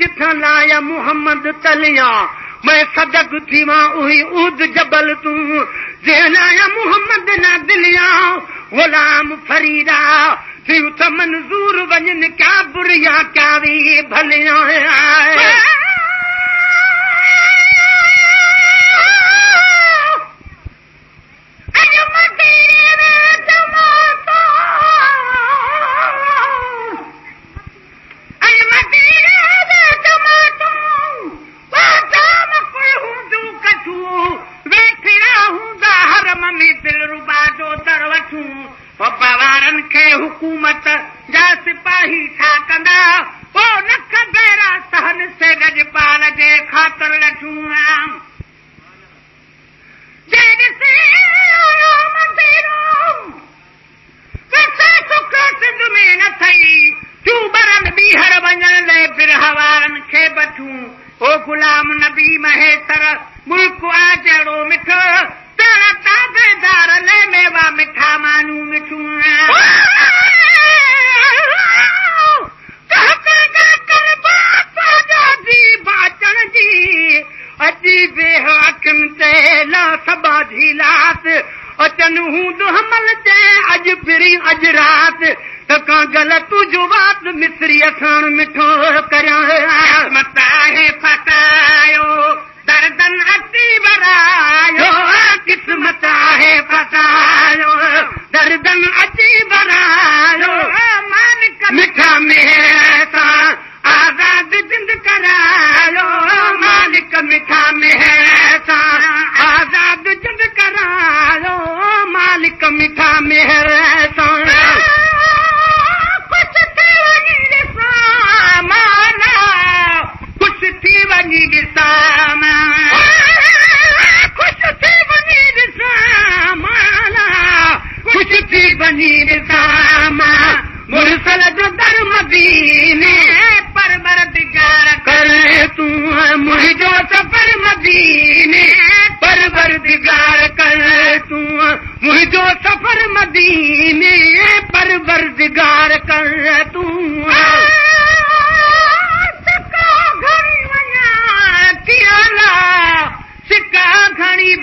जिथां लाया मोहम्मद तलिया मैं सदक थी मां उही उद जबल तू जंहिं लाया मोहम्मद न दिलिया गुलाम फरीदा थियूं त मंज़ूर वजन क्या बुरिया क्या भी भलिया سفر مدینے پر برزگار کر तूं پر वञा पियला सिका खणी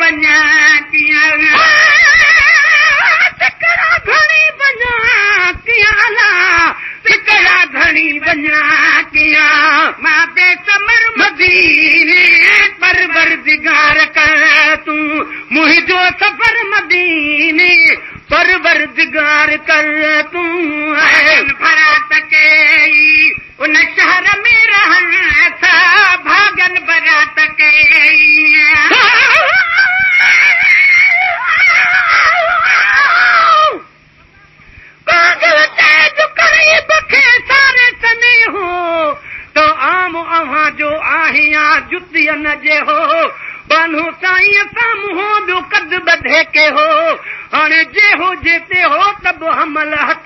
मुंहिंजो सफ़र मदीने पर वरदगार कर तूं भरतके उन शहर में रहण भाॼन भागन बरात हो आम जो आ जुत जे हो ॿधे के हो हाणे जे हो त बि हमल हथ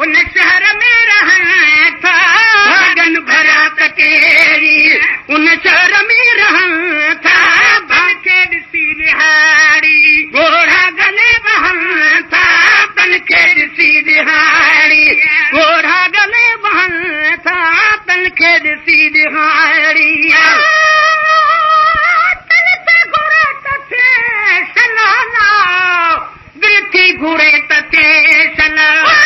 उन शहर में रहनि भराड़ी उन शहर में रही ॾिहारी गोरा गले बन खी ॾिहारी गोरा गले बां था पन सी ॾिहारिया घुरे तहलायो वृथी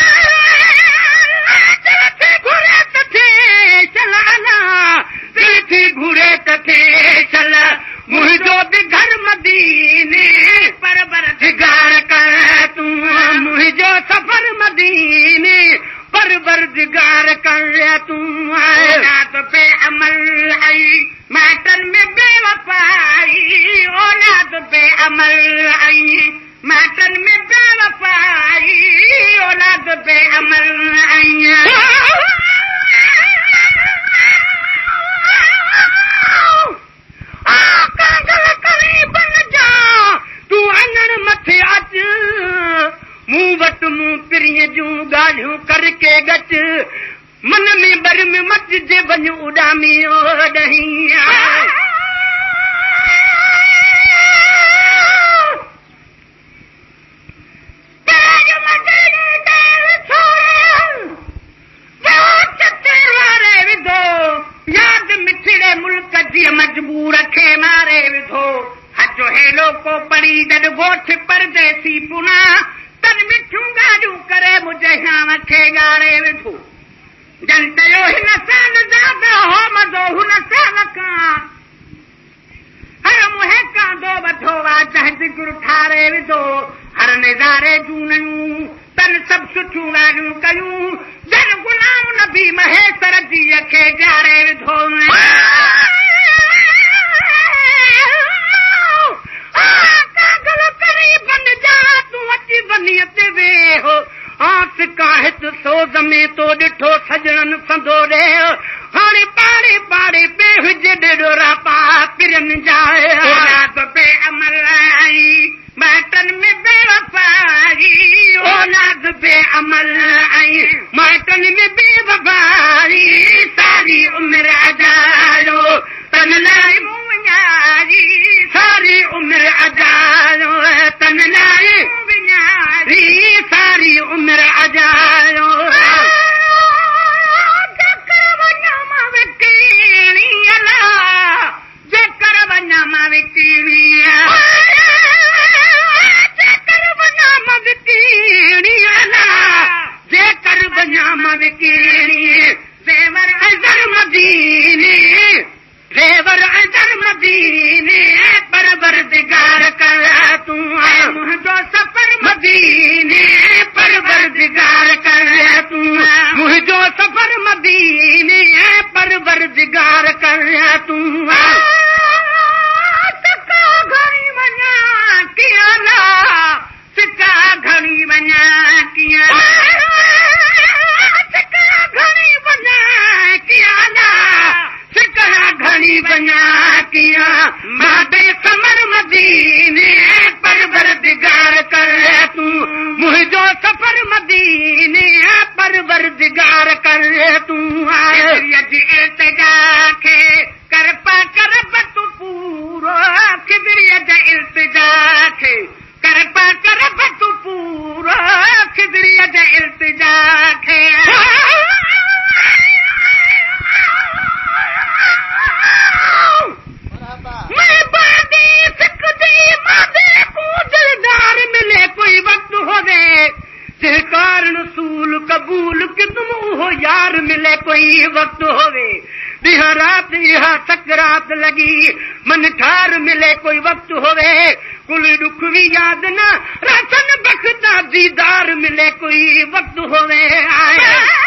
تنگ گورو خاري وڌو ار ني تن سب سٹھو وارو کيون در غلام نبي مه ترجي اکي جاري وڌو آ کا گل ڪري بن سو تو سجنن கண்ணே मन ठार मिले कोई वक्त होवे कुल दुख भी याद ना रासन बखता दीदार मिले कोई वक्त होवे आया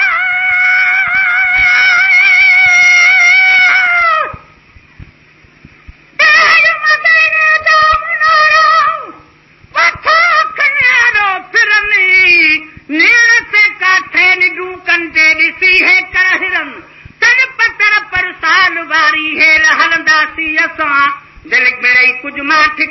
جملہ ٹھیک